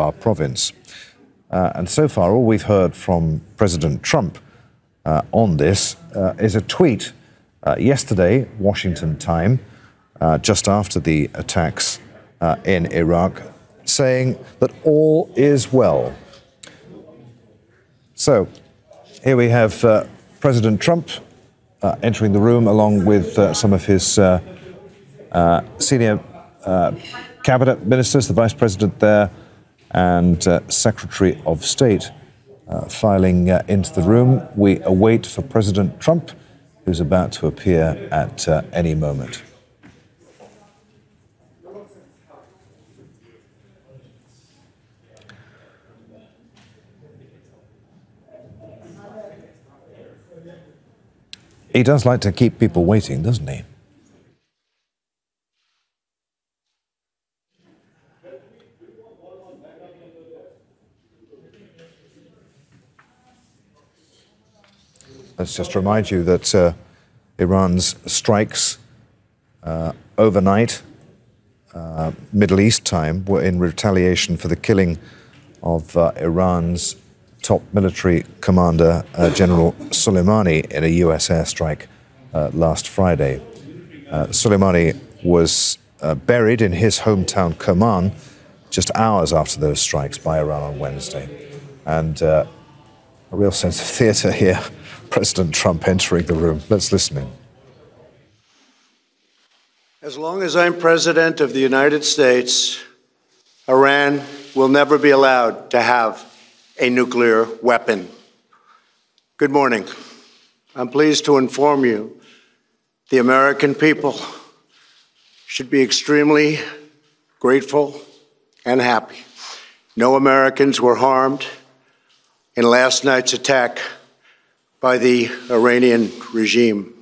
our province. Uh, and so far, all we've heard from President Trump uh, on this uh, is a tweet uh, yesterday, Washington time, uh, just after the attacks uh, in Iraq, saying that all is well. So here we have President Trump entering the room along with some of his senior cabinet ministers, the vice president there and uh, Secretary of State uh, filing uh, into the room. We await for President Trump, who's about to appear at uh, any moment. He does like to keep people waiting, doesn't he? Let's just remind you that uh, Iran's strikes uh, overnight, uh, Middle East time, were in retaliation for the killing of uh, Iran's top military commander, uh, General Soleimani, in a U.S. airstrike uh, last Friday. Soleimani was buried in his hometown, Kerman, just hours after those strikes by Iran on Wednesday. And a real sense of theatre here President Trump entering the room. Let's listen in. As long as I'm president of the United States, Iran will never be allowed to have a nuclear weapon. Good morning. I'm pleased to inform you the American people should be extremely grateful and happy. No Americans were harmed in last night's attack by the Iranian regime.